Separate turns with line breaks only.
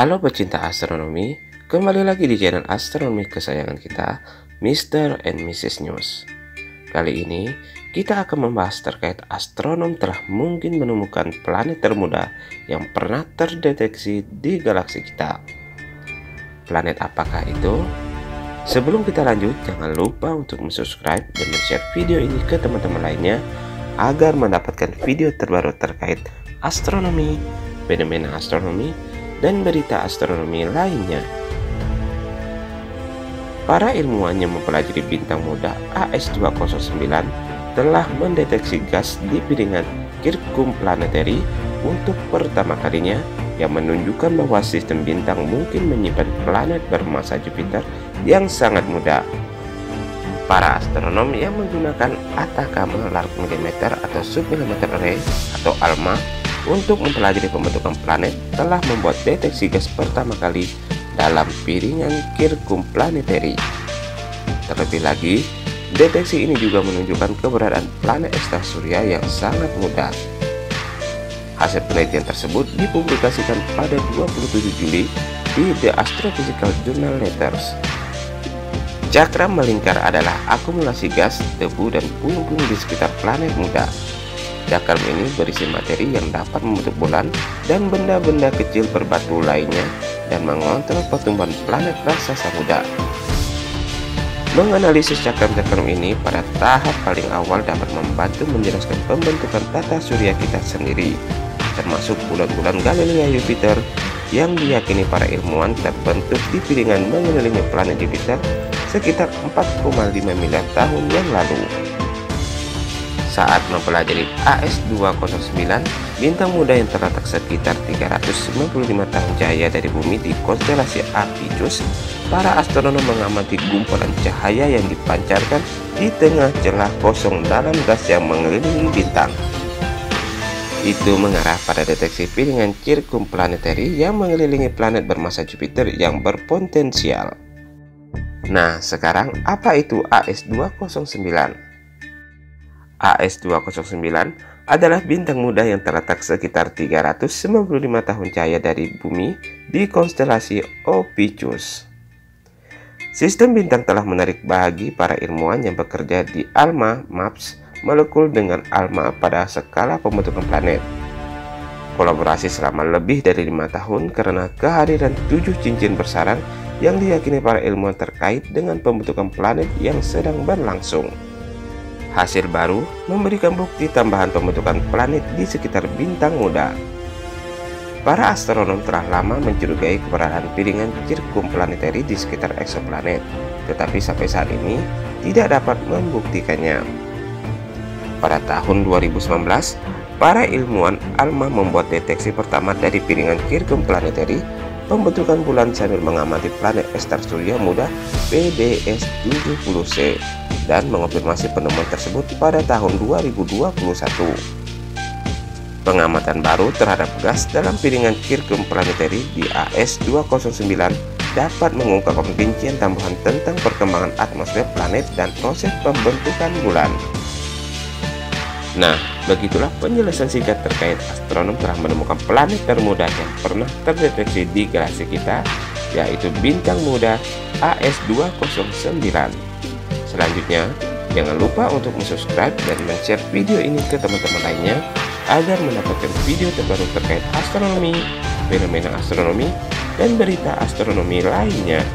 Halo pecinta astronomi, kembali lagi di channel astronomi kesayangan kita, Mr. and Mrs. News. Kali ini, kita akan membahas terkait astronom telah mungkin menemukan planet termuda yang pernah terdeteksi di galaksi kita. Planet apakah itu? Sebelum kita lanjut, jangan lupa untuk subscribe dan share video ini ke teman-teman lainnya agar mendapatkan video terbaru terkait astronomi, fenomena astronomi, dan berita astronomi lainnya. Para ilmuwan yang mempelajari bintang muda AS209 telah mendeteksi gas di piringan Kirkum Planetary untuk pertama kalinya yang menunjukkan bahwa sistem bintang mungkin menyimpan planet bermasa Jupiter yang sangat muda. Para astronom yang menggunakan Atacama Large Millimeter atau Submillimeter Array atau ALMA untuk mempelajari pembentukan planet telah membuat deteksi gas pertama kali dalam piringan Kirkum Planetary. Terlebih lagi, deteksi ini juga menunjukkan keberadaan planet surya yang sangat muda. Hasil penelitian tersebut dipublikasikan pada 27 Juli di The Astrophysical Journal Letters. Cakram melingkar adalah akumulasi gas, debu, dan puing-puing di sekitar planet muda Cakram ini berisi materi yang dapat membentuk bulan dan benda-benda kecil berbatu lainnya dan mengontrol pertumbuhan planet raksasa muda. Menganalisis cakram-cakram ini pada tahap paling awal dapat membantu menjelaskan pembentukan tata surya kita sendiri, termasuk bulan-bulan Galilea Jupiter yang diyakini para ilmuwan terbentuk di piringan mengelilingi planet Jupiter sekitar 4,5 miliar tahun yang lalu. Saat mempelajari AS209, bintang muda yang terletak sekitar 395 tahun cahaya dari bumi di konstelasi Apicius, para astronom mengamati gumpalan cahaya yang dipancarkan di tengah celah kosong dalam gas yang mengelilingi bintang. Itu mengarah pada deteksi piringan planetary yang mengelilingi planet bermasa Jupiter yang berpotensial. Nah, sekarang apa itu AS209? AS209 adalah bintang muda yang terletak sekitar 395 tahun cahaya dari bumi di konstelasi Ophiuchus. Sistem bintang telah menarik bagi para ilmuwan yang bekerja di ALMA MAPS molekul dengan ALMA pada skala pembentukan planet. Kolaborasi selama lebih dari lima tahun karena kehadiran tujuh cincin bersarang yang diyakini para ilmuwan terkait dengan pembentukan planet yang sedang berlangsung. Hasil baru memberikan bukti tambahan pembentukan planet di sekitar bintang muda. Para astronom telah lama mencurigai keberadaan piringan planetary di sekitar eksoplanet, tetapi sampai saat ini tidak dapat membuktikannya. Pada tahun 2019, para ilmuwan ALMA membuat deteksi pertama dari piringan planetary pembentukan bulan sambil mengamati planet estar surya muda PDS 70C dan mengonfirmasi penemuan tersebut pada tahun 2021. Pengamatan baru terhadap gas dalam piringan Kirkum Planetary di AS209 dapat mengungkapkan rincian tambahan tentang perkembangan atmosfer planet dan proses pembentukan bulan. Nah, begitulah penjelasan singkat terkait astronom telah menemukan planet termuda yang pernah terdeteksi di galaksi kita, yaitu bintang muda AS209. Selanjutnya, jangan lupa untuk subscribe dan share video ini ke teman-teman lainnya agar mendapatkan video terbaru terkait astronomi, fenomena astronomi, dan berita astronomi lainnya.